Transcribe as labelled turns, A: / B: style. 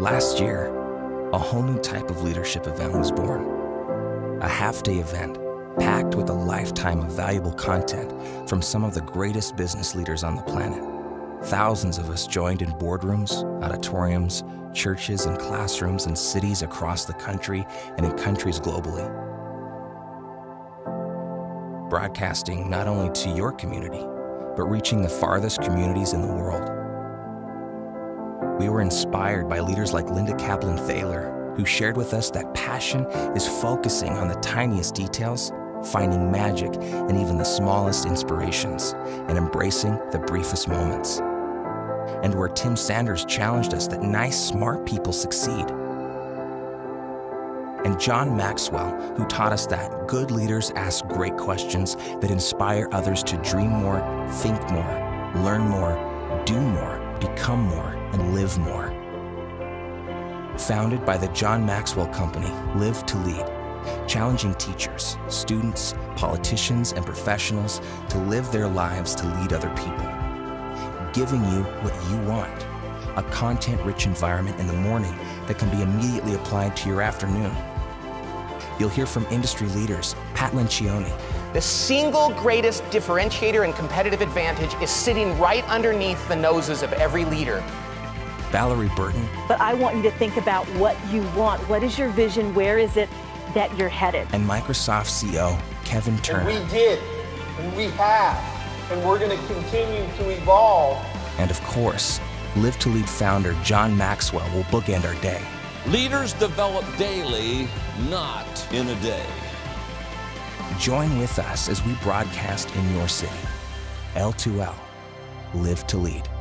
A: Last year, a whole new type of leadership event was born. A half day event packed with a lifetime of valuable content from some of the greatest business leaders on the planet. Thousands of us joined in boardrooms, auditoriums, churches, and classrooms in cities across the country and in countries globally. Broadcasting not only to your community, but reaching the farthest communities in the world. We were inspired by leaders like Linda Kaplan Thaler, who shared with us that passion is focusing on the tiniest details, finding magic in even the smallest inspirations, and embracing the briefest moments. And where Tim Sanders challenged us that nice, smart people succeed. And John Maxwell, who taught us that good leaders ask great questions that inspire others to dream more, think more, learn more, do more, become more, and live more. Founded by the John Maxwell Company, Live2Lead, challenging teachers, students, politicians, and professionals to live their lives to lead other people. Giving you what you want a content rich environment in the morning that can be immediately applied to your afternoon. You'll hear from industry leaders, Pat Lencioni.
B: The single greatest differentiator and competitive advantage is sitting right underneath the noses of every leader.
A: Valorie Burton.
C: But I want you to think about what you want. What is your vision? Where is it that you're headed?
A: And Microsoft CEO Kevin Turner.
D: And we did, and we have, and we're going to continue to evolve.
A: And of course, Live2Lead founder John Maxwell will bookend our day.
E: Leaders develop daily, not in a day.
A: Join with us as we broadcast in your city. L2L, Live2Lead.